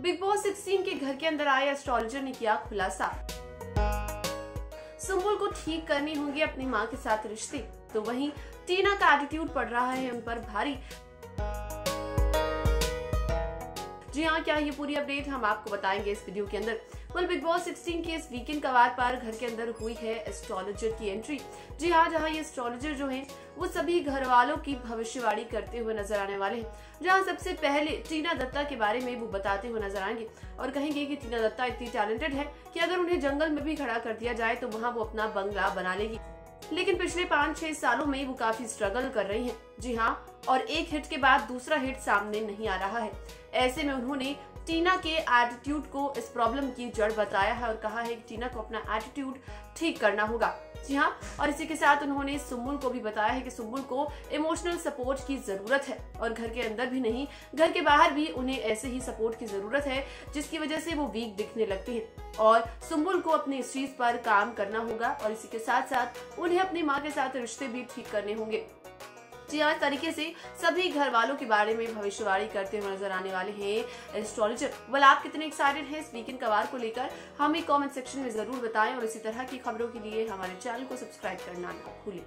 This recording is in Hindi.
बिग बॉस 16 के घर के अंदर आए एस्ट्रोलॉजर ने किया खुलासा। सुम्बुल को ठीक करनी होगी अपनी माँ के साथ रिश्ते तो वहीं टीना का एटीट्यूड पड़ रहा है उन पर भारी। जी हाँ क्या ये पूरी अपडेट हम आपको बताएँगे इस वीडियो के अंदर? कुल बिग बॉस 16 के इस वीकेंड कवार पर घर के अंदर हुई है एस्ट्रोलॉजर की एंट्री जी हाँ जहाँ ये एस्ट्रोलॉजर जो है, वो सभी घर वालों की भविष्यवाणी करते हुए नज़र आने वाले हैं। जहाँ सबसे पहले टीना दत्ता के बारे में वो बताते हुए नज़र आएँगे और कहेंगे कि टीना दत्ता इतनी टैलेंटेड है कि अगर उन्हें जंगल में भी खड़ा कर दिया जाए तो वहाँ वो अपना बंगला बना लेगी। लेकिन पिछले पाँच छह सालों में वो काफ़ी स्ट्रगल कर रही हैं। जी हाँ और एक हिट के बाद दूसरा हिट सामने नहीं आ रहा है। ऐसे में उन्होंने टीना के एटीट्यूड को इस प्रॉब्लम की जड़ बताया है और कहा है कि टीना को अपना एटीट्यूड ठीक करना होगा। जी हाँ और इसी के साथ उन्होंने सुमुल को भी बताया है कि सुमुल को इमोशनल सपोर्ट की ज़रूरत है और घर के अंदर भी नहीं, घर के बाहर भी उन्हें ऐसे ही सपोर्ट की ज़रूरत है जिसकी वजह से वो वीक दिखने लगते हैं। और सुमुल को अपने इस चीज़ पर काम करना होगा और इसी के साथ साथ उन्हें अपनी माँ के साथ रिश्ते भी ठीक करने होंगे। जी हाँ तरीके से सभी घर वालों के बारे में भविष्यवाणी करते हुए नज़र आने वाले हैं एस्ट्रोलॉजर। वेल आप कितने एक्साइटेड हैं इस वीकेंड कवार को लेकर? हमें कमेंट सेक्शन में ज़रूर बताएँ और इसी तरह की खबरों के लिए हमारे चैनल को सब्सक्राइब करना ना भूलें।